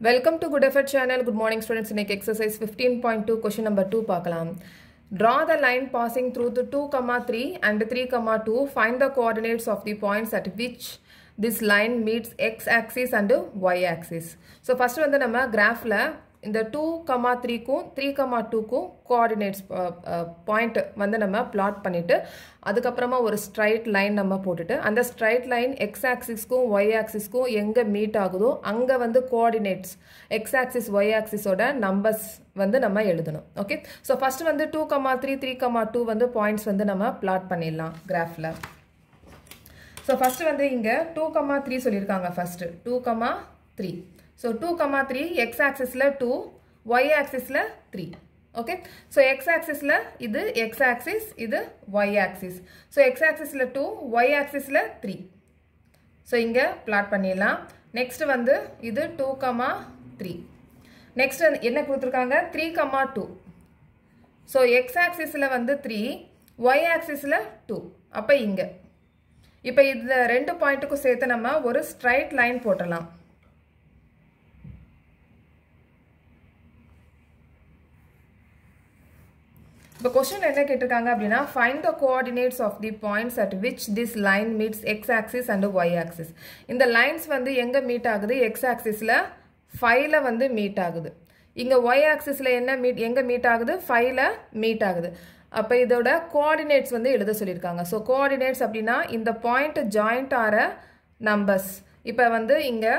Welcome to good effort channel good morning students இன்னைக்கு exercise fifteen point two question number two பார்க்கலாம். Draw the line passing through the two comma three and three comma two find the coordinates of the points at which this line meets x axis and y axis so first வந்து நம்ம கிராஃபில் இந்த two comma த்ரீக்கும் three comma டூக்கும் coordinates point வந்து நம்ம plot பண்ணிவிட்டு அதுக்கப்புறமா ஒரு ஸ்ட்ரைட் லைன் நம்ம போட்டுட்டு அந்த ஸ்ட்ரைட் லைன் எக்ஸ் ஆக்சிஸ்க்கும் ஒய் ஆக்சிஸ்க்கும் எங்கே மீட் ஆகுதோ அங்கே வந்து கோஆர்டினேட்ஸ் எக்ஸ் ஆக்சிஸ் ஒய் ஆக்சிஸோட நம்பர்ஸ் வந்து நம்ம எழுதணும். ஓகே ஸோ ஃபஸ்ட்டு வந்து two comma three three comma two வந்து பாயிண்ட்ஸ் வந்து நம்ம பிளாட் பண்ணிடலாம் கிராஃபில் ஸோ ஃபஸ்ட்டு வந்து இங்கே டூ கமா த்ரீ சொல்லியிருக்காங்க first two comma three so two comma three x ஆக்சிஸில் two Y ஆக்சிஸில் த்ரீ ஓகே ஸோ எக்ஸ் ஆக்சிஸில் இது எக்ஸ் ஆக்சிஸ் இது ஒய் ஆக்சிஸ் ஸோ எக்ஸ் ஆக்சிஸில் டூ ஒய் ஆக்சிஸில் த்ரீ ஸோ இங்கே பிளாட் பண்ணிடலாம். நெக்ஸ்ட் வந்து இது டூ கமா த்ரீ நெக்ஸ்ட் என்ன கொடுத்துருக்காங்க? Three comma two so x ஆக்சிஸில் வந்து த்ரீ ஒய் ஆக்சிஸில் டூ அப்போ இங்கே. இப்போ இந்த ரெண்டு பாயிண்ட்டுக்கும் சேர்த்து நம்ம ஒரு ஸ்ட்ரைட் லைன் போட்டுடலாம். இப்போ கொஸ்டின் என்ன கேட்டிருக்காங்க அப்படின்னா find the coordinates of the points at which this line meets x axis and y axis இந்த லைன்ஸ் வந்து எங்கே மீட் ஆகுது? எக்ஸ் ஆக்சிஸில் ஃபைவ்ல வந்து மீட் ஆகுது. இங்கே ஒய் ஆக்சிஸில் என்ன மீட் எங்கே மீட் ஆகுது? ஃபைவ்ல மீட் ஆகுது. அப்போ இதோட கோஆர்டினேட்ஸ் வந்து எழுத சொல்லியிருக்காங்க. ஸோ கோஆர்டினேட்ஸ் அப்படின்னா இந்த பாயிண்ட் ஜாயிண்ட் ஆகிற நம்பர்ஸ் இப்போ வந்து இங்கே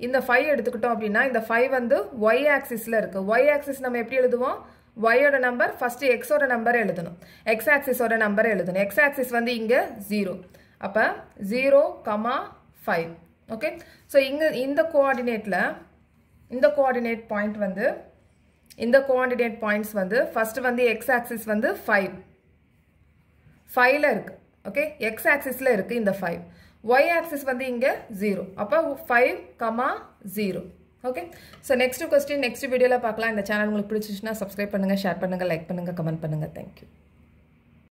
இந்த ஃபைவ் எடுத்துக்கிட்டோம் அப்படின்னா இந்த ஃபைவ் வந்து ஒய் ஆக்சிஸில் இருக்குது ஒய் ஆக்சிஸ் நம்ம எப்படி எழுதுவோம்? ஒய்யோட நம்பர் ஃபஸ்ட்டு எக்ஸோட நம்பர் எழுதணும். எக்ஸ் ஆக்சிஸோட நம்பர் எழுதணும். எக்ஸ் ஆக்சிஸ் வந்து இங்கே ஜீரோ அப்போ zero comma five okay so இங்கே இந்த கோஆர்டினேட்டில் இந்த கோஆர்டினேட் பாயிண்ட் வந்து இந்த கோஆர்டினேட் பாயிண்ட்ஸ் வந்து ஃபஸ்ட்டு வந்து எக்ஸ் ஆக்சிஸ் வந்து ஃபைவ் ஃபைவ்ல இருக்குது ஓகே எக்ஸ் ஆக்சிஸில் இருக்குது இந்த ஃபைவ் ஒய் ஆக்சிஸ் வந்து இங்கே ஜீரோ அப்போ five comma zero okay so next question next வீடியோவில் பார்க்கலாம். இந்த சேனல் உங்களுக்கு பிடிச்சிச்சுன்னா சப்ஸ்கிரைப் பண்ணுங்கள் ஷேர் பண்ணுங்கள் லைக் பண்ணுங்கள் கமெண்ட் பண்ணுங்கள் தேங்க்யூ